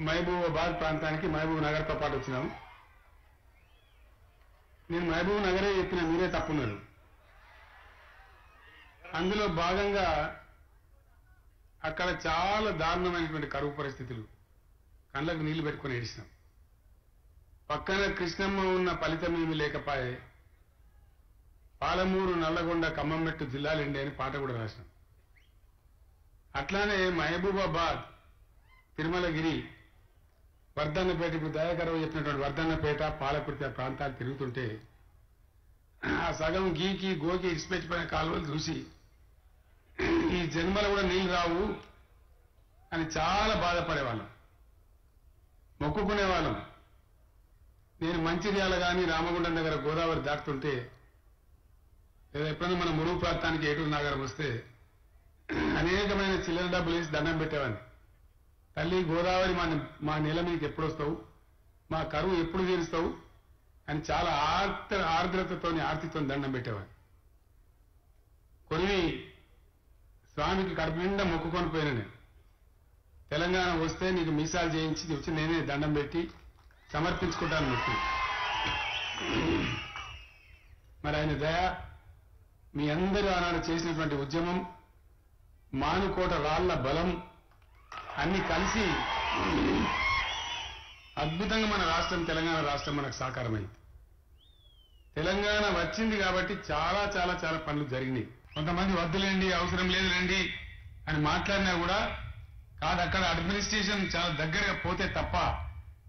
మహబూబాబాద్ ప్రాంతానికి మహబూబ్ నగర్తో పాటు వచ్చినాం. నేను మహబూబ్ నగరే చెప్పిన మీరే తప్పున్నారు. అందులో భాగంగా అక్కడ చాలా దారుణమైనటువంటి కరువు పరిస్థితులు. కళ్ళకు నీళ్ళు పెట్టుకొని ఏడిసినాం పక్కన కృష్ణమ్మ ఉన్న ఫలితం ఏమీ లేకపాయే పాలమూరు నల్లగొండ ఖమ్మంమెట్టు జిల్లాలండి అని పాట కూడా రాసినాం. అట్లానే మహబూబాబాద్ తిరుమలగిరి వర్ధన్నపేట ఇప్పుడు దయాకరావు చెప్పినటువంటి వర్ధన్నపేట పాలకుర్తి ఆ ప్రాంతాలు తిరుగుతుంటే ఆ సగం గీకి గోకి ఇడిచిపెట్టిపోయిన కాలువలు చూసి ఈ జన్మలో కూడా నీళ్ళు రావు అని చాలా బాధపడేవాళ్ళం. మొక్కుకునేవాళ్ళం. నేను మంచిర్యాల కానీ రామగుండం దగ్గర గోదావరి దాటుతుంటే లేదా ఎప్పుడైనా మన మురుగు ప్రాంతానికి ఏటూరు నగరం వస్తే అనేకమైన చిల్లర డబ్బులు వేసి దండం పెట్టేవాడిని. తల్లి గోదావరి మా మా నెల మీకు ఎప్పుడు వస్తావు మా కరువు ఎప్పుడు తీరుస్తావు? అని చాలా ఆర్ద్ర ఆర్ద్రతతోని ఆర్తితో దండం పెట్టేవారు. కొన్ని స్వామికి కడుపు నిండా మొక్కుకొని పోయిన నేను. తెలంగాణ వస్తే నీకు మీసాలు చేయించి వచ్చి నేనే దండం పెట్టి సమర్పించుకుంటాను మొక్కు మరి ఆయన దయ మీ అందరూ ఆనాడు చేసినటువంటి ఉద్యమం మానుకోట రాళ్ళ బలం అన్ని కలిసి అద్భుతంగా మన రాష్ట్రం తెలంగాణ రాష్ట్రం మనకు సాకారమైంది. తెలంగాణ వచ్చింది కాబట్టి చాలా చాలా చాలా పనులు జరిగినాయి. కొంతమంది వద్దులేండి అవసరం లేదు రండి అని మాట్లాడినా కూడా కాదు అక్కడ అడ్మినిస్ట్రేషన్ చాలా దగ్గరగా పోతే తప్ప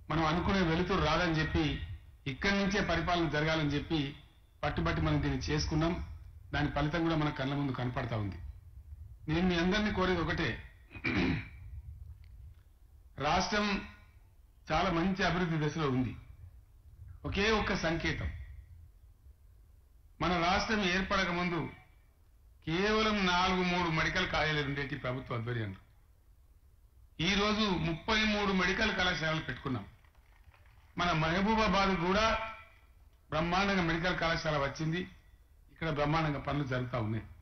మనం అనుకునే వెలుతురు రాదని చెప్పి ఇక్కడి నుంచే పరిపాలన జరగాలని చెప్పి పట్టుబట్టి మనం దీన్ని చేసుకున్నాం. దాని ఫలితం కూడా మన కళ్ళ ముందు కనపడతా ఉంది. నేను మీ అందరినీ కోరేది ఒకటే రాష్ట్రం చాలా మంచి అభివృద్ధి దశలో ఉంది. ఒకే ఒక్క సంకేతం. మన రాష్ట్రం ఏర్పడక ముందు కేవలం నాలుగు మూడు మెడికల్ కాలేజీలు ఉండేటి ప్రభుత్వ ఆధ్వర్యంలో. ఈ రోజు ముప్పై మూడు మెడికల్ కళాశాలలు పెట్టుకున్నాం. మన మహబూబాబాద్ కూడా బ్రహ్మాండంగా మెడికల్ కళాశాల వచ్చింది. ఇక్కడ బ్రహ్మాండంగా పనులు జరుగుతూ ఉన్నాయి.